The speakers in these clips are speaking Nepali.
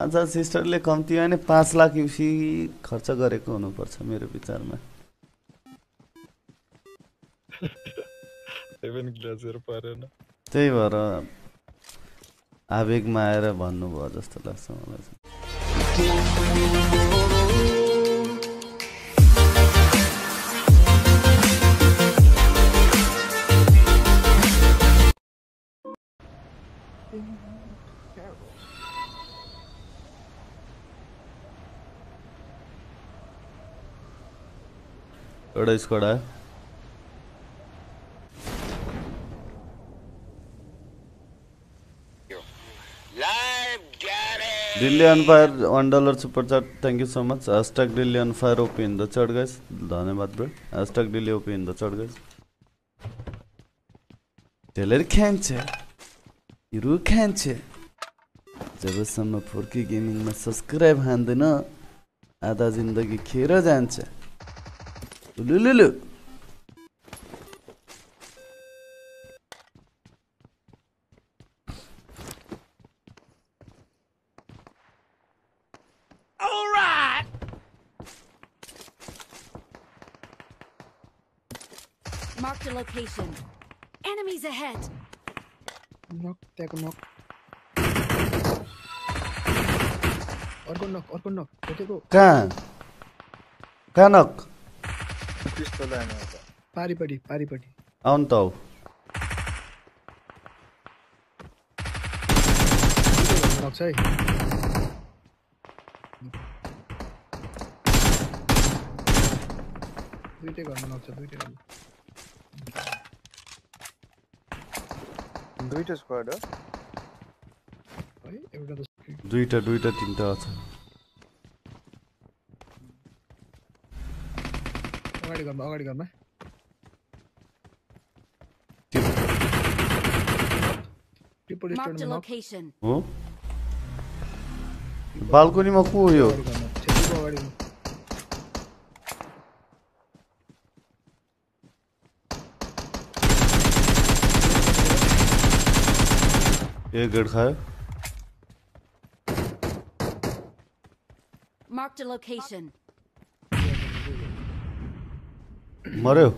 आज सिस्टरले कम्ती भने पाँच लाख युसी खर्च गरेको हुनुपर्छ मेरो विचारमा। त्यही भएर आवेगमा आएर भन्नुभयो जस्तो लाग्छ मलाई। एउटा स्क्वाड आयो Delhi on fire one dollar super chat thank you so much hashtag Delhi on fire OP in the chat guys धन्यवाद bro hashtag Delhi OP in the chat guys त्यसले खान्छ हिरो खान्छ जबसम्म फोर्की गेमिङमा सब्सक्राइब हान्दैन आधा जिन्दगी खेर जान्छ। Lulu. All right. Mark location. Enemies ahead. Knock, take a knock. Or go knock, or go knock. Okay, go. Can. Can knock. पारिपट्टि आउनु त हौ। नक छ है। दुइटै घरमा नक छ दुइटै घरमा दुइटा स्क्वाड हो। है एउटा त दुईवटा दुईवटा तिनवटा छ। अगाडि घरमा अगाडि घरमा ट्रिपल Marked a स्टोरमा नक location. हो बाल्कोनीमा को हो? यो अगाडि घरमा छेत्रीको अगाडि एक गेट खायो Marked a location. मर्यो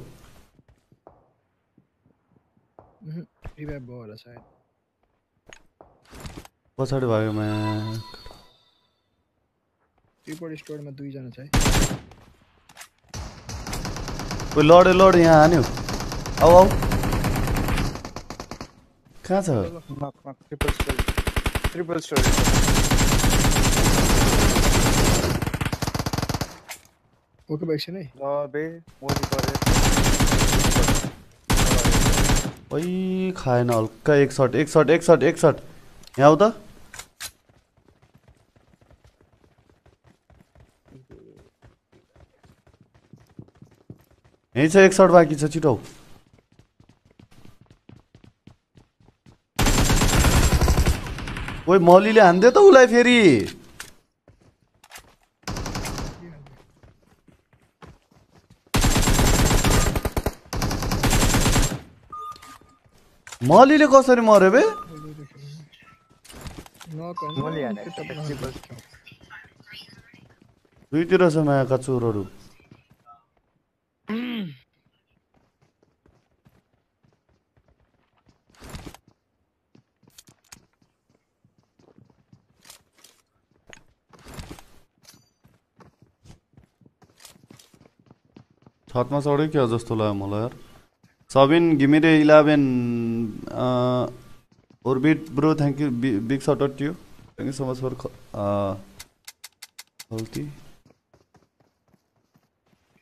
रिभाइभ भयो होला सायद पछाडि भाग्यो म्या ट्रिपल स्टोरमा दुईजना छ है कोही लड्यो लड्यो यहाँ हान्यो आऊ आऊ कहाँ छ नक नक triple storey triple storey okay भयो एकछिन है बे वरिपरि ओइ खाएन हल्का एक सर्ट एक सर्ट एक सर्ट एक सर्ट यहाँ आऊ त। यहीँ छ एक सर्ट बाँकी छ छिटो। ओइ मौलीले हानिदियो त उसलाई फेरि। मौलीले कसरी मर्यो बे दुईतिर छ मायाका चोरहरू छतमा चढ्यो क्या जस्तो लाग्यो मलाई यार Sabin Ghimire eleven orbit bro thank you big shout out you thank you so much for Khalti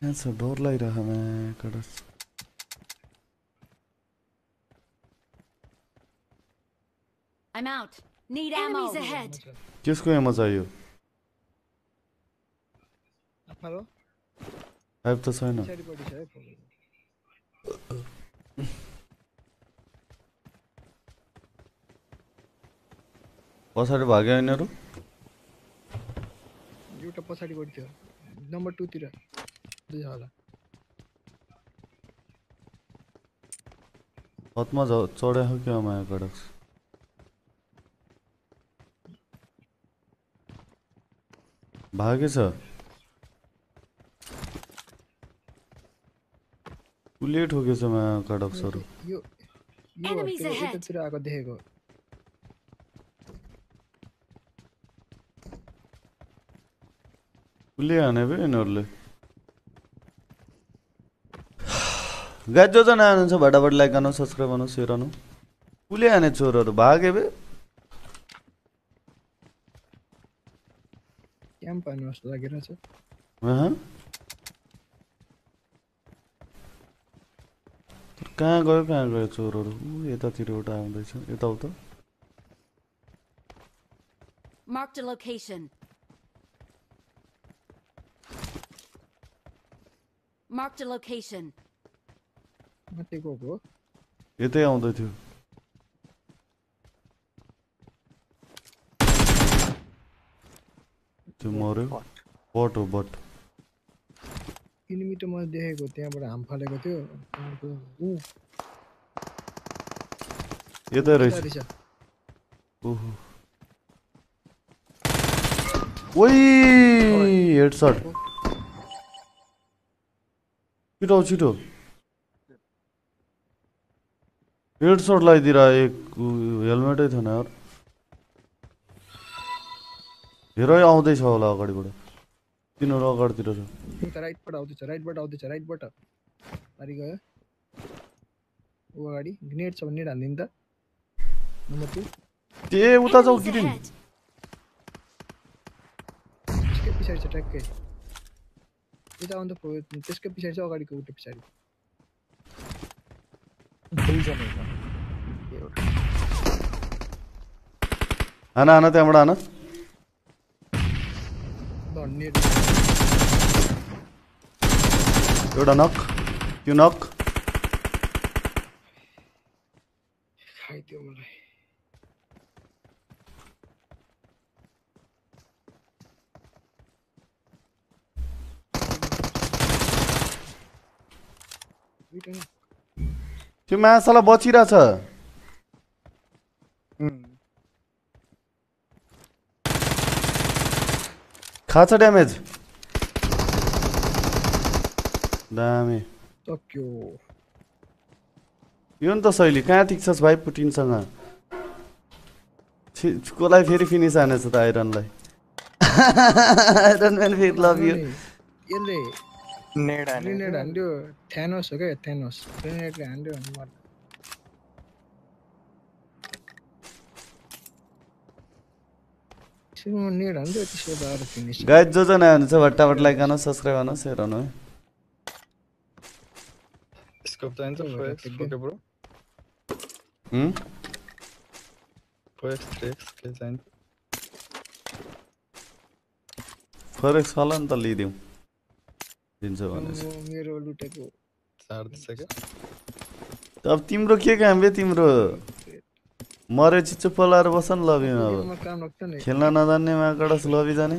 यहाँ छ डर लागिरहेको म्याकडा I'm out. Need Enemies ahead. कसको एमो चाहियो हेलो फाइभ त छैन पछाडिपट्टि छ है problem। पछाडि भाग्यो यिनीहरू एउटा पछाडिपट्टि थियो नम्बर टूतिर दुईजना होला। छतमा झ चढ्या हो क्या माया कडक भागेछ उसले ठोकेछ मा कडक्सहरू यो यो. यतातिर आएको देखेको। उसले हाने बे यिनीहरूले। गाइड जो जना हानुहुन्छ भटाभट लाइक गर्नु सब्सक्राइब गर्नु सेयर गर्नु। उसले हाने चोरहरू भागे बे क्याम्प हान्नु जस्तो लागिरहेछ। कहाँ गयो कहाँ गयो चोरहरू? यतातिर एउटा आउँदैछ। यताउता Marked a location. Marked a location. माथि गएको हो? यतै आउँदै थियो। त्यो मऱ्यो। बट हो बट एनिमी त मैले देखेको त्यहाँबाट हाम फालेको थियो। यतै रहेछ। ओहो। ओइ हेडसट। छिटो छिटो। हेडसट लगाइदिएर एक हेलमेटै थिएन यार। हेर आउँदैछ होला अगाडिबाट। तिनीहरू अगाडितिर छ उता राइटबाट आउँदैछ राइटबाट आउँदैछ राइटबाट पारि गयो ऊ अगाडि ग्रेनेड छ भने हालिदिनु त नम्बर टू ए उता जाऊ Enemies गिरिन ahead. त्यसकै पछाडि छ ट्याक्कै यता आउँदा पो त्यसकै पछाडि छ अगाडिको उल्टो पछाडि दुईजना छ। एउटा हान हान त्यहाँबाट हान धन्ने एउटा नक त्यो नक खाइदियो मलाई। त्यो माछालाई बचिरहेछ खाछ ड्यामेज दामी सक्यो यो नि त शैली कहाँ टिक्छस् भाइ पुटिनसँग? छि- कसलाई फेरि फिनिस हानेछ त आइरनलाई आइरन म्यान फेरि लभ यु यसले नेड हाने ग्रेनेड हान्यो। थ्यानोस हो क्या? थ्यानोस ग्रेनेडले हान्यो भने गाइड जो जो नयाँ हुनुहुन्छ भट्टाभट लाइक गर्नु सब्सक्राइब गर्नु सेयर गर्नु है? स्कोप चाहिन्छ. ओके ब्रो हुँ? फोर एक्स थ्री एक्स के चाहिन्छ फरेक्स होला नि त लिइदिउँ दिन्छ भने मेरो लुटेको चार दिन्छ क्या? अब तिम्रो के काम बे तिम्रो मरे चिच्चो पलाएर बस न लबीमा अब खेल्न नजान्ने माकडस लबी जाने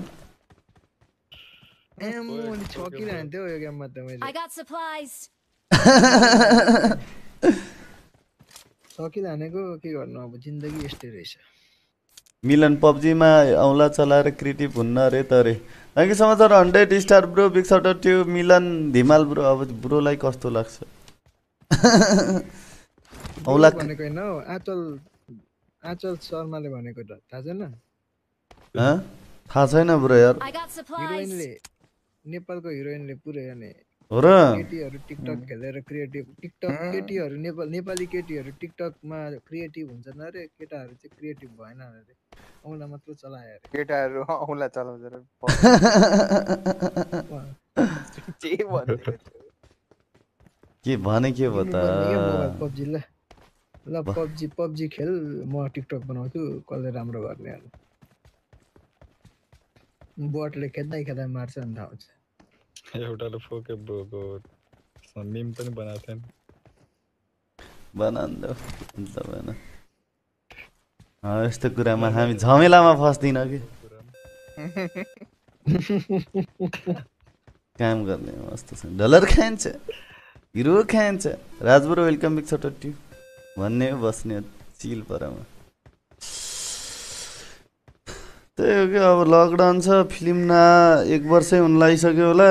के गर्नु अब जिन्दगी यस्तै रहेछ मिलन पब्जीमा औँला चलाएर क्रिटिभ हुन्न अरे त अरे थ्याङ्क यू समाचार hundred star bro big shout त्यो मिलन धिमाल ब्रो अब ब्रोलाई कस्तो लाग्छ औँला भनेको होइन आचल आचल शर्माले भनेको त थाहा छैन? हँ? थाहा छैन ब्रो यार. हिरोइनले नेपालको हिरोइनले पुरै अनि हो र? केटीहरू टिकटक खेलेर क्रिएटिभ टिकटक केटीहरू नेपाल नेपाली केटीहरू टिकटकमा क्रिएटिभ हुन्छन्। अरे केटाहरू चाहिँ क्रिएटिभ भएन अरे। औँला मात्र चलायो अरे। केटाहरू औँला चलाउँछ र के भने के भयो त? पब्जी ल पब्जी पब्जी खेल। म टिकटक बनाउँछु कसले राम्रो गर्ने अरे बटले खेद्दै खेद्दै मार्छ अनि थाहा हुन्छ। एउटाले फोके ब्रोको मिम पनि बनाएको थिएँ हुन्छ भएन अँ, यस्तो कुरामा हामी झमेलामा फस्दिन कि? काम गर्ने मस्तो छ। डलर खान्छ हिरो खान्छ राजबुरो वेलकम बिग छ भन्ने बस्ने चिल परमा। त्यही हो कि अब लकडाउन छ फिल्म ना एक वर्षै हुन लागिसक्यो होला।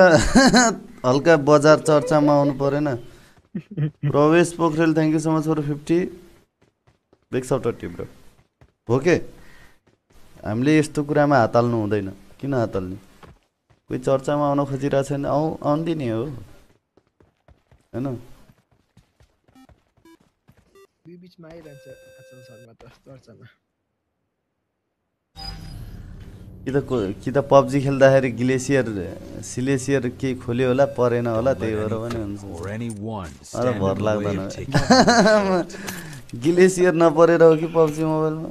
हल्का बजार चर्चामा आउनु परेन। Prabesh Pokharel thank you so much for fifty big shout to bro हो के? हामीले यस्तो कुरामा हात हाल्नु हुँदैन। किन हात हाल्ने कोही चर्चामा आउन खोजिरहेको छैन। आउ आउनु दिने हो। होइन? दुई बिचमा आइरहन्छ अचल शर्मा त चर्चामा कि त को कि त पब्जी खेल्दाखेरि ग्लेसियर सिलेसियर केही खोल्यो होला परेन होला त्यही भएर पनि हुन्छ। Stand भर लाग्दैन। ग्लेसियर नपरेर हो कि पब्जी मोबाइलमा?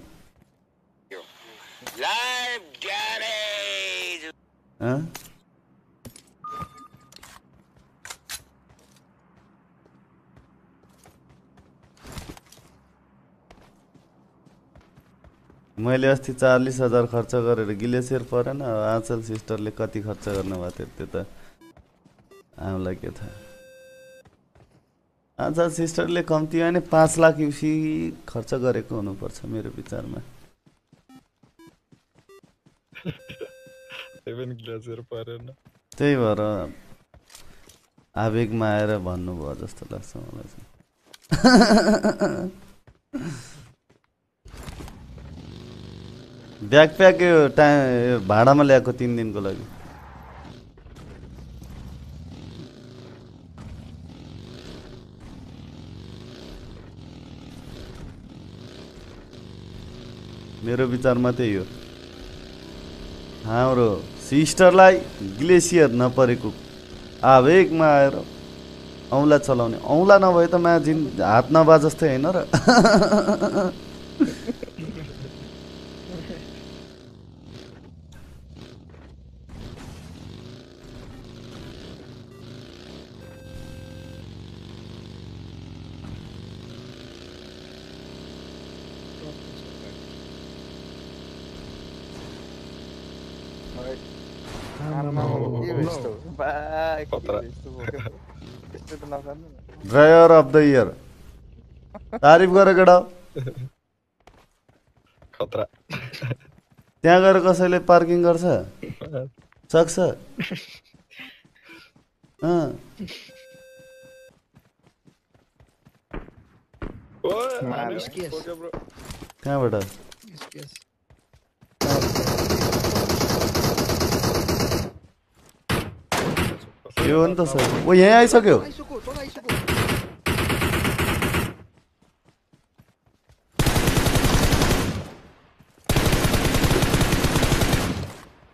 हँ? मैले अस्ति चालिस हजार खर्च गरेर ग्लेसियर परेन आँचल सिस्टरले कति खर्च गर्नुभएको थियो त्यो त हामीलाई के थाहा आँचल सिस्टरले कम्ती भने पाँच लाख युसी खर्च गरेको हुनुपर्छ मेरो विचारमा। त्यही भएर आवेगमा आएर भन्नुभयो जस्तो लाग्छ मलाई चाहिँ। ब्याकप्याक यो टाइम भाडामा ल्याएको तिन दिनको लागि। मेरो विचारमा त्यही हो। हाम्रो सिस्टरलाई ग्लेसियर नपरेको आवेगमा आएर औँला चलाउने। औँला नभए त मा जिन हात नभए जस्तै होइन र। ड्राइभर अफ द इयर तारिफ गर केटा खतरा त्यहाँ गएर कसैले पार्किङ गर्छ सक्छ अँ, ओए, मार। अनिल, Yes. Okay bro. कहाँबाट यस यस यो हो नि त सर ओ यहीँ आइसक्यो आइसक्यो तल आइसक्यो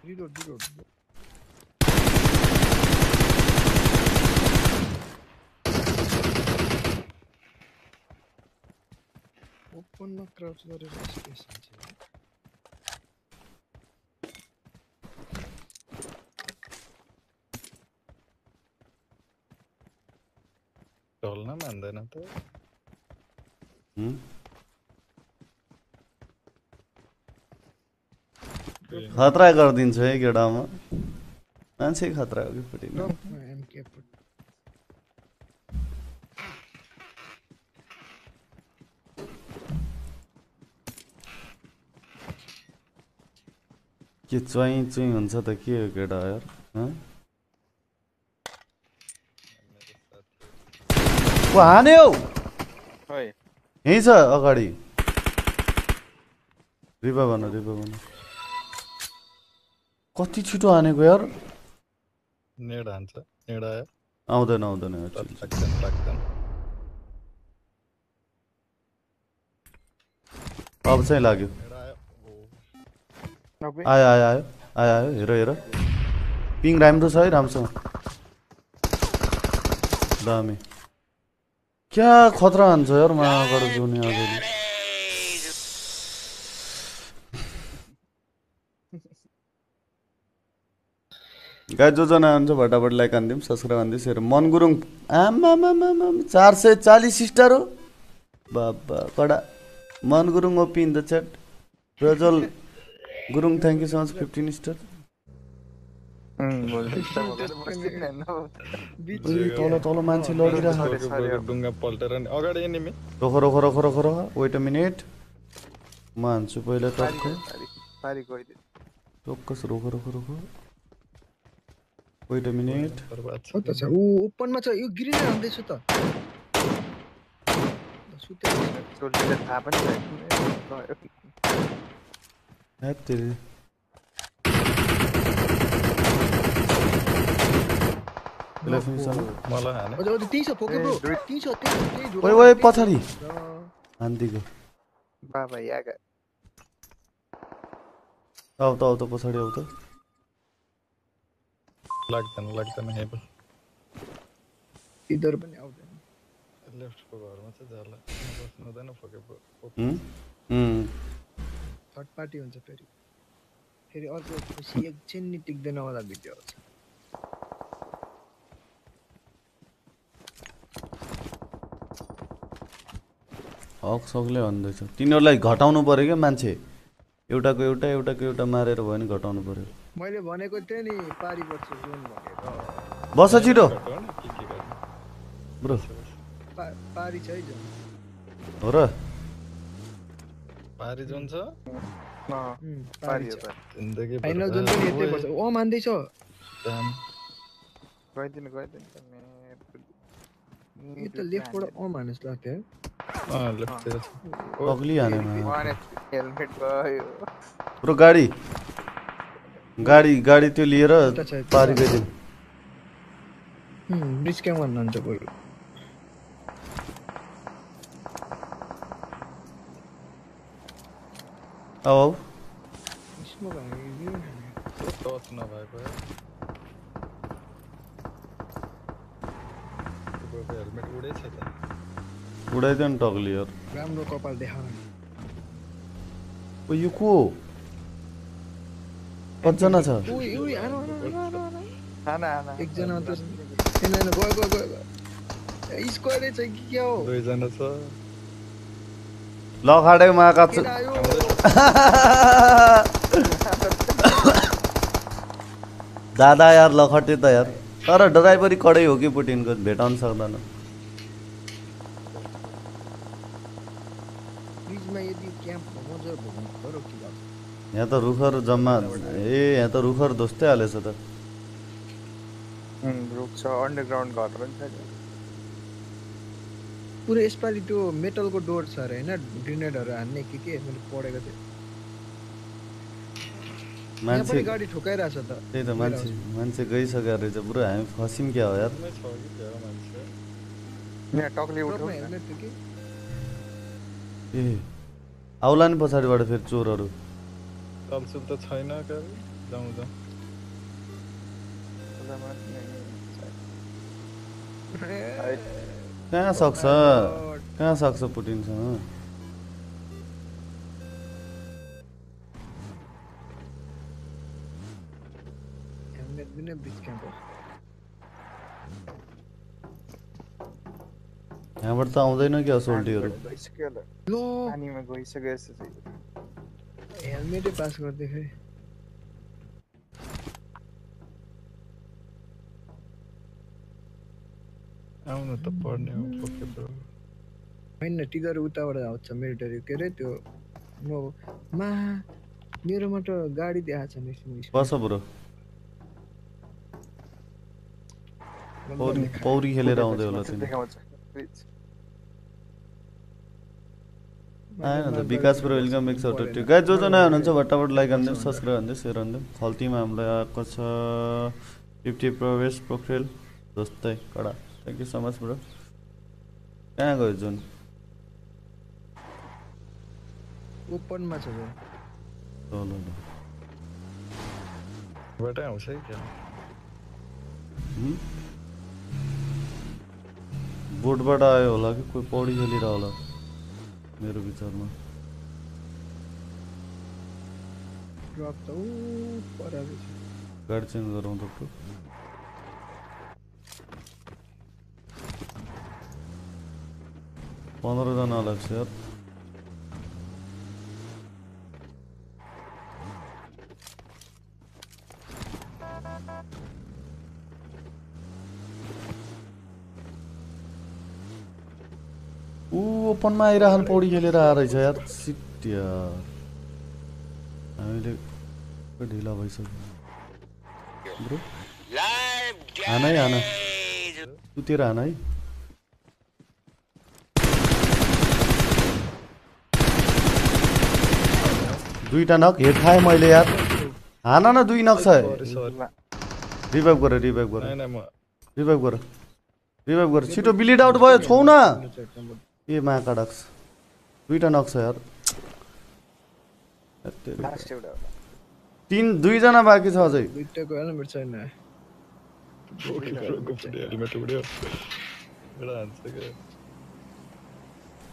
रिलोड रिलोड ओपनमा क्राउच गरेर स्पेस हुन्छ ढल्न मान्दैन त हुँ? खतरा गरिदिन्छु है केटामा मान्छे खतरा हो कि फुटिन एमके के चुइँ चुइँ हुन्छ त के हो केटा यार हँ? हान्यो। ओइ, यहीँ छ अगाडि। रिपा भन रिपा भन कति छिटो हानेको यार? नेड हान्छ नेड आयो। आउँदैन आउँदैन अब चाहिँ लाग्यो? आयो। आयो आयो आयो आयो हेर हेर। पिङ राम्रो छ है राम्रोसँग। दामी क्या खतरा हान्छ यार जुने अगाडि गाई जोजना हुन्छ भटाभट लाइक हानिदिउँ सब्सक्राइब हानिदिउँ सेयर मन गुरुङ आमामामामा चार सय चालिस स्टार हो। बाबा कडा। Man Gurung OP in the chat Prajwal Gurung thank you so much fifteen star तल तल मान्छे पल्टेर नि अगाडि एनिमी रोख रोख रोख रोख रोख वेट अ मिनट म हान्छु पहिला टक्क पारी- पारी गइदियो। चोक्कस रोक रोक रोक वेट अ मिनट ऊ ओपनमा छ यो ग्रिन हान्दैछ त थाहा पनि छैन हैट तेरी यसलाई finish गर्नु। मलाई हाने अझ अझ त्यही छ फोके ए, ब्रो दुई- त्यही छ त्यही त्यही ओइ ढोकामा ओइ पछाडि र हान्दिको बाबा यागा आऊ त आऊ त पछाडि आऊ त लाग्दैन लाग्दैन हे बस इधर पनि आउँदैन लेफ्टको घरमा चाहिँ जाला बस्नु हुँदैन फोके हुँ? हुँ। थर्ड पार्टी हुन्छ फेरि फेरि अर्को खुसी एकछिन नि टिक्दैन होला भिडियो आउँछ हक सकले भन्दैछ। तिनीहरूलाई घटाउनु पऱ्यो क्या मान्छे। एउटाको एउटा एउटाको एउटा मारेर भयो भने घटाउनु पऱ्यो मैले भनेको थिएँ नि पारी पर्छ जोन भनेर बस छिटो। ब्रो। पारी छ है र। पारी जुन छ। अँ, उम्, पारी पारी हो छ। पारी फाइनल जिन्दगी जोन पनि यतै पर्छ ओ मान्दैछ। दाम गइदिनु गइदिनु त मेरो यो त लेफ्टबाट अँ माने जस्तो लाग्थ्यो। है अँ लेफ्टतिर छ पग्ली हानेमा हेलमेट गयो ब्रो गाडी। गाडी गाडी त्यो लिएर यता छ, यता पारी छ। गइदिउँ उम्, ब्रिज क्याम भन्नुहुन्छ बरु आऊ आऊ स्मोक हानेको थियो। टच नभएको यार तपाईँको हेलमेट उडेछ त। उडाइदियो नि यार राम्रो कपाल देखाउन ओ यो को कतिजना छ एकजना त गयो गयो गयो स्क्वाड कि क्या हो दुईजना छ दादा यार लखटे त यार तर ड्राइभरी कडै हो कि पुटिनको भेटाउन सक्दैन ब्रिजमा यदि क्याम्प मजा भोग्नु पऱ्यो कि अब यहाँ त रुखहरू जम्मा ए यहाँ त रुखहरू दोस्तै हालेछ त। रुख छ अन्डरग्राउन्ड घर पनि छ। पुरै यसपालि त्यो मेटलको डोर छ अरे होइन? ग्रेनेडहरू हान्ने के के? मैले पढेको थिएँ। मान्छे गाडी ठोकाइरहेछ त। त्यही त मान्छे मान्छे गइसक्यो रहेछ। पुरो हामी फस्यौँ क्या हो यार। यहाँ टक्ली उठ्यो। ए आउला नि पछाडिबाट फेरि चोरहरू। चलचुल त छैन क्या जाउँ जाउँ कहाँ सक्छ कहाँ सक्छ पुटिनसँग हेलमेट पनि ब्रिज क्याम्प हो यहाँबाट त आउँदैन क्या सोल्टीहरू गइसक्यो होला लो पानीमा गइसक्यो जस्तो छ हेलमेटै पास गर्दै फेरि आउनु त पर्ने हो फोके ब्रो होइन टिगर उताबाट आउँछ मिलिटरी के अरे त्यो म मा मेरोमा त गाडी देखाएको छ नि स्मो- बस ब्रो। पौडी पौडी खेलेर आउँदै होला तिमी। आएन त विकास ब्रो वेलकम ब्याक छ टु गाइज जो जो नयाँ हुनुहुन्छ भट्टाभट लाइक हान्दै सब्सक्राइब हान्दै सेयर हान्दै खल्तीमा हामीलाई आएको छ फिफ्टी प्रवेश पोखरेल जस्तै कडा। Thank you so much bro कहाँ गयो जुन? ओपनमा छ जो ल ल ल। बाटै आउँछ है क्या? हुँ? बोटबाट आयो होला कि कोही पौडी खेलिरह होला? मेरो विचारमा ड्रप त ऊ पर रहेछ गाडी चेन्ज गरौँ त ब्रो पन्ध्रजना लाग्छ यार ऊ ओपनमा आइरहन् पौडी खेलेर आएर रहेछ यार। सिट यार हामीले ढिला भइसक्यो। ब्रो हान है हान तुतिर हान है। दुईवटा नक हेड खाएँ मैले यार। हान न दुई नक छ रिभाइभ गर रिभाइभ गर। रिभाइभ गर। रिभाइभ गर। छिटो बिलिड आउट भयो छौ न। ए माका डक्स। दुईवटा नक छ यार। हेत्तेरी। लास्ट एउटा होला तिन दुईजना बाँकी छ अझै दुइटाको हेलमेट छैन प्रो को फुट्यो हेलमेट उड्यो एउटा हान्छ क्या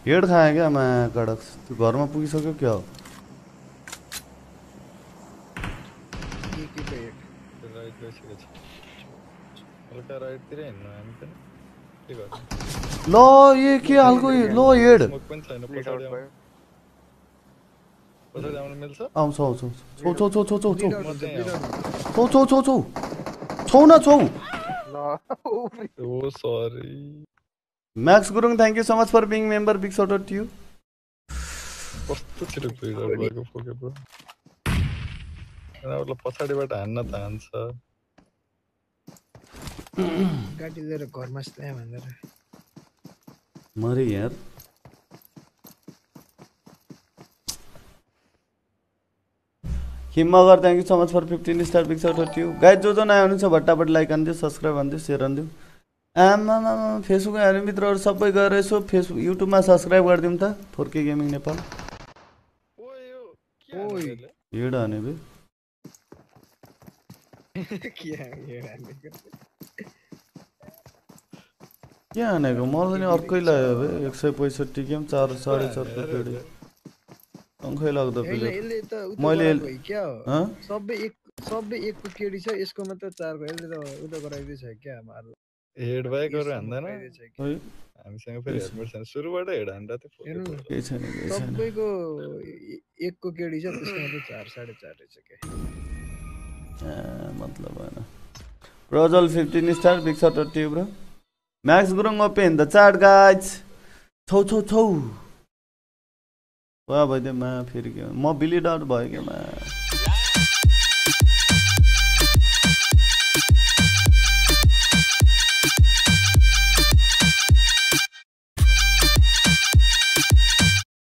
हेड खाएँ क्या माका डक्स? त्यो घरमा पुगिसक्यो क्या हो? के के को हेड राइट गइसकेको छ हल्का राइटतिर हिँड्नु हामी पनि के गर्नु ल ए के हालको यो- ल हेड आउँछ आउँछ छौ छौ छौ छौ छौ छौ। छौ छौ छौ छौ छौ न छौ ल ओ sorry Max Gurung thank you so much for being member big shout out you कस्तो छिटो भएको पछाडिबाट हान्न त हान्छ गाडी लिएर घरमा स्ल्याम भनेर मरे यार हिमगर thank you so much for fifteen star shout out you guys जो जो नयाँ हुनुहुन्छ भट्टापट्टि लाइक हानिदियो सब्सक्राइब हानिदियो सेयर हानिदियो आमा फेसबुक हेर्ने मित्रहरू सबै गएर यसो फेसबुक युट्युबमा सब्सक्राइब गरिदिउँ त फोर्के गेमिङ नेपाल? हिँड हाने बे के हानेको के हानेको मलाई नि अर्कै लाग्यो बे एक सय पैँसठी गेम चार साढे चारको पेडी अङ्खै लाग्दो त मैले- गराएको हो क्या? हो? हँ सबै एक सबै एकको केडी छ यसको मात्र चारको यसले त उता गराइदिएछ क्या? मार्नु हेड बाइक गरेर हान्दैन। हामीसँग फेरि हेलमेट छैन। सुरुबाट हेड हान्दा सबैको ए- एकको केडी छ त्यसको मात्र चार साढे चार रहेछ क्या? मतलब भएन Prajwal fifteen star big shout tube र Max Gurung open the chat guys छौ छौ छौ वा भइदियो मा फेरि के म बिलिड आउट भयो क्या मा?